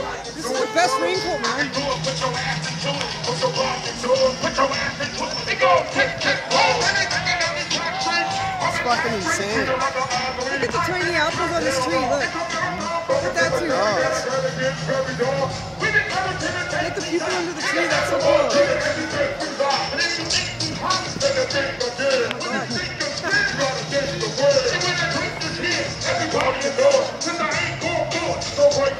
This is the best raincoat, man. It's fucking insane. Look at the tiny apples on this tree, look. Look at that too. Look at the people under the tree, that's so cool.